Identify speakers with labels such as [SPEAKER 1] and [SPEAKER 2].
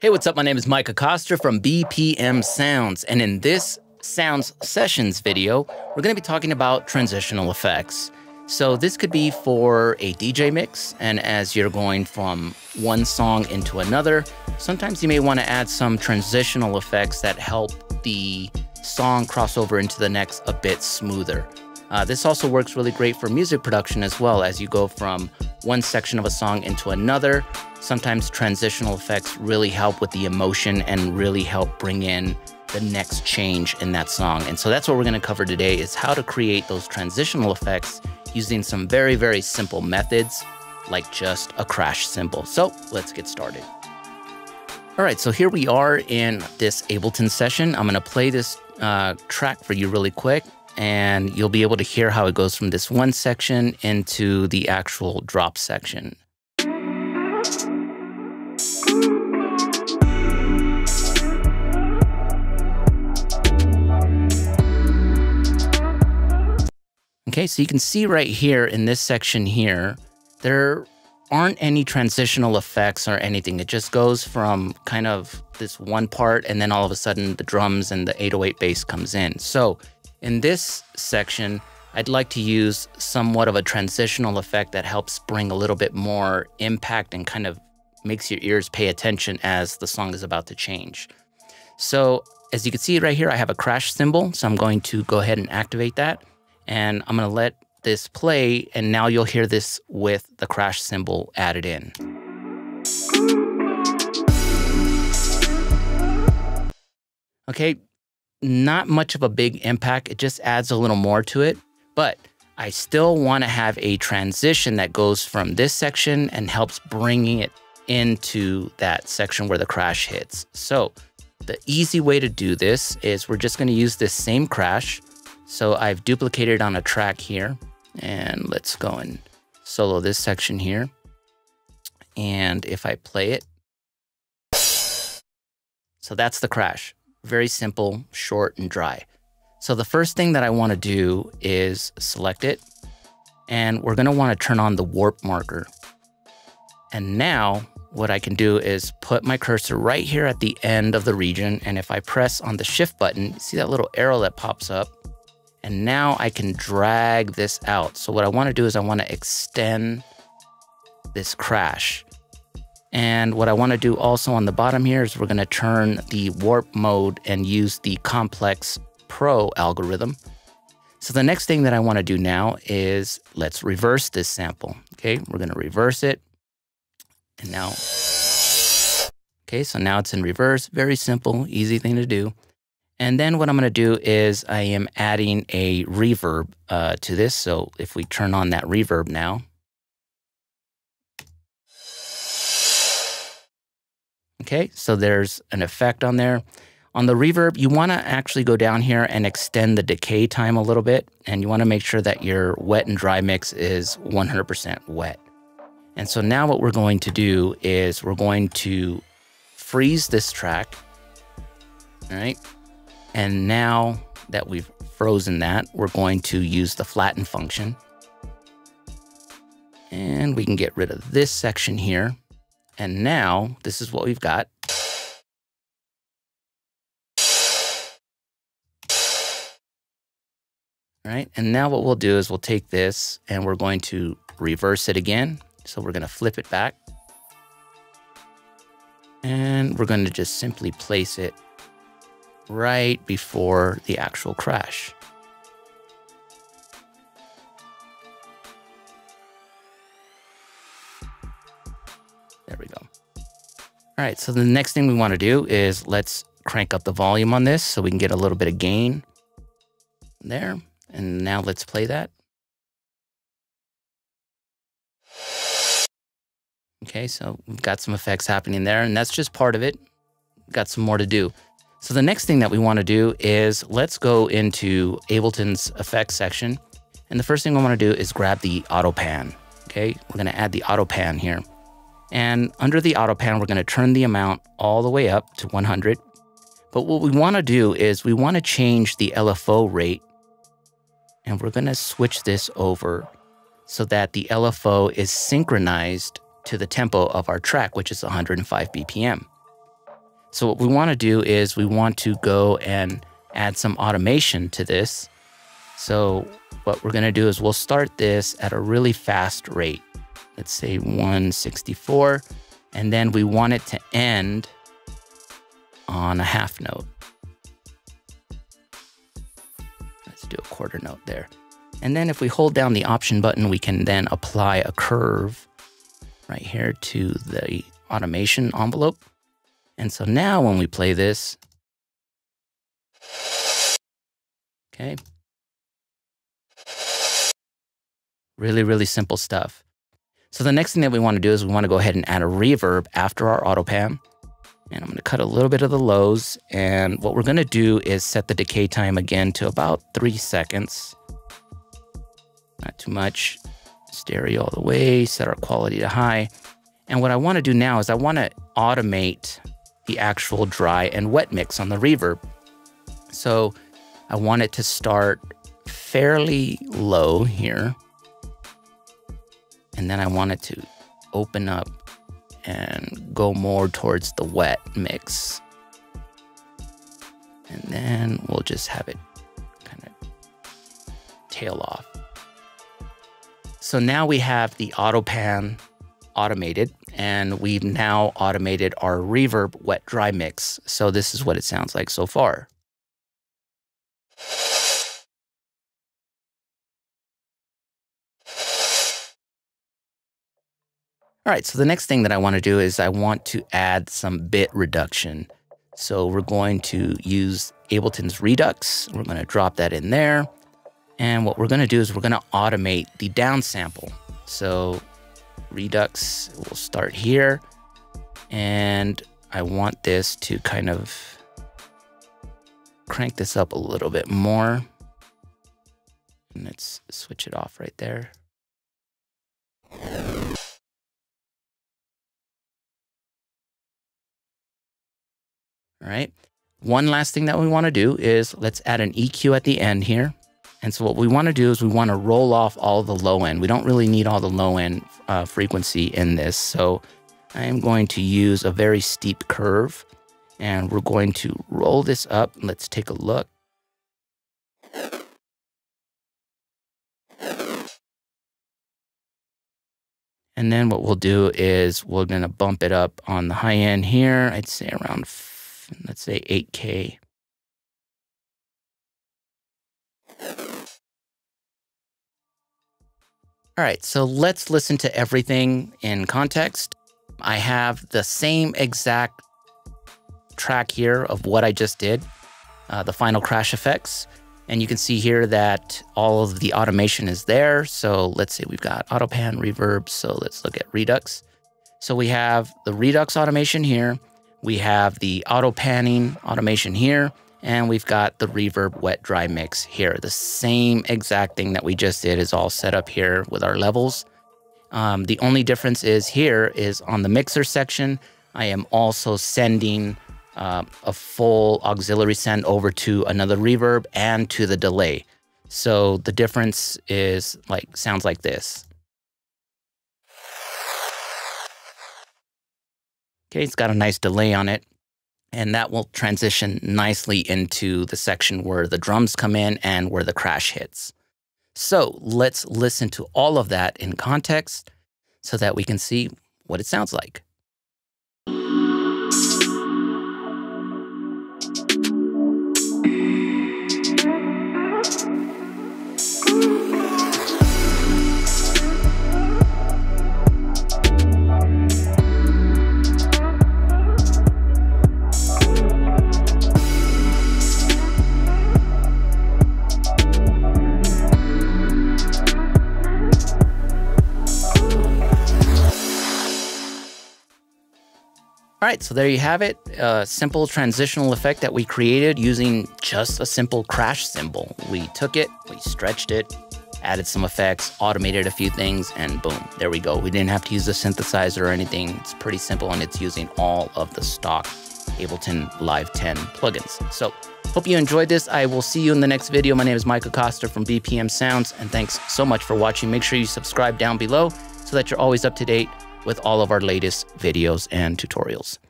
[SPEAKER 1] Hey, what's up? My name is Mike Acosta from BPM Sounds, and in this Sounds Sessions video, we're going to be talking about transitional effects. So this could be for a DJ mix, and as you're going from one song into another, sometimes you may want to add some transitional effects that help the song cross over into the next a bit smoother. Uh, this also works really great for music production as well as you go from one section of a song into another. Sometimes transitional effects really help with the emotion and really help bring in the next change in that song. And so that's what we're going to cover today is how to create those transitional effects using some very, very simple methods like just a crash cymbal. So let's get started. All right, so here we are in this Ableton session. I'm going to play this uh, track for you really quick and you'll be able to hear how it goes from this one section into the actual drop section. Okay, so you can see right here in this section here, there aren't any transitional effects or anything. It just goes from kind of this one part and then all of a sudden the drums and the 808 bass comes in. So in this section, I'd like to use somewhat of a transitional effect that helps bring a little bit more impact and kind of makes your ears pay attention as the song is about to change. So as you can see right here, I have a crash cymbal. So I'm going to go ahead and activate that. And I'm going to let this play. And now you'll hear this with the crash cymbal added in. Okay, not much of a big impact. It just adds a little more to it. But I still want to have a transition that goes from this section and helps bringing it into that section where the crash hits. So the easy way to do this is we're just going to use this same crash. So I've duplicated on a track here and let's go and solo this section here. And if I play it, so that's the crash. Very simple, short, and dry. So the first thing that I want to do is select it. And we're going to want to turn on the warp marker. And now what I can do is put my cursor right here at the end of the region. And if I press on the shift button, see that little arrow that pops up? And now I can drag this out. So what I want to do is I want to extend this crash. And what I want to do also on the bottom here is we're going to turn the warp mode and use the complex pro algorithm. So the next thing that I want to do now is let's reverse this sample. Okay, we're going to reverse it. And now, okay, so now it's in reverse. Very simple, easy thing to do. And then what I'm going to do is I am adding a reverb uh, to this. So if we turn on that reverb now, Okay, so there's an effect on there. On the reverb, you want to actually go down here and extend the decay time a little bit. And you want to make sure that your wet and dry mix is 100% wet. And so now what we're going to do is we're going to freeze this track. All right. And now that we've frozen that, we're going to use the flatten function. And we can get rid of this section here. And now this is what we've got. All right, and now what we'll do is we'll take this and we're going to reverse it again. So we're gonna flip it back. And we're going to just simply place it right before the actual crash. All right, so the next thing we want to do is let's crank up the volume on this so we can get a little bit of gain there. And now let's play that. Okay, so we've got some effects happening there, and that's just part of it. Got some more to do. So the next thing that we want to do is let's go into Ableton's effects section. And the first thing we want to do is grab the auto pan. Okay, we're going to add the auto pan here. And under the auto pan, we're going to turn the amount all the way up to 100. But what we want to do is we want to change the LFO rate. And we're going to switch this over so that the LFO is synchronized to the tempo of our track, which is 105 BPM. So what we want to do is we want to go and add some automation to this. So what we're going to do is we'll start this at a really fast rate. Let's say 164. And then we want it to end on a half note. Let's do a quarter note there. And then if we hold down the option button, we can then apply a curve right here to the automation envelope. And so now when we play this, okay, really, really simple stuff. So the next thing that we want to do is we want to go ahead and add a reverb after our auto pan. And I'm going to cut a little bit of the lows. And what we're going to do is set the decay time again to about three seconds. Not too much. Stereo all the way, set our quality to high. And what I want to do now is I want to automate the actual dry and wet mix on the reverb. So I want it to start fairly low here. And then I want it to open up and go more towards the wet mix. And then we'll just have it kind of tail off. So now we have the auto pan automated and we've now automated our reverb wet dry mix. So this is what it sounds like so far. All right, so the next thing that I want to do is I want to add some bit reduction. So we're going to use Ableton's Redux. We're going to drop that in there. And what we're going to do is we're going to automate the downsample. So Redux will start here. And I want this to kind of crank this up a little bit more. And let's switch it off right there. All right. One last thing that we want to do is let's add an EQ at the end here. And so what we want to do is we want to roll off all the low end. We don't really need all the low end uh, frequency in this. So I am going to use a very steep curve and we're going to roll this up. Let's take a look. And then what we'll do is we're going to bump it up on the high end here. I'd say around let's say 8K. All right, so let's listen to everything in context. I have the same exact track here of what I just did, uh, the final crash effects. And you can see here that all of the automation is there. So let's say we've got auto pan, reverb. So let's look at Redux. So we have the Redux automation here. We have the auto panning automation here, and we've got the reverb wet dry mix here. The same exact thing that we just did is all set up here with our levels. Um, the only difference is here is on the mixer section, I am also sending uh, a full auxiliary send over to another reverb and to the delay. So the difference is like sounds like this. Okay, it's got a nice delay on it. And that will transition nicely into the section where the drums come in and where the crash hits. So let's listen to all of that in context so that we can see what it sounds like. All right, so there you have it. A simple transitional effect that we created using just a simple crash cymbal. We took it, we stretched it, added some effects, automated a few things, and boom, there we go. We didn't have to use a synthesizer or anything. It's pretty simple and it's using all of the stock Ableton Live 10 plugins. So hope you enjoyed this. I will see you in the next video. My name is Mike Acosta from BPM Sounds, and thanks so much for watching. Make sure you subscribe down below so that you're always up to date with all of our latest videos and tutorials.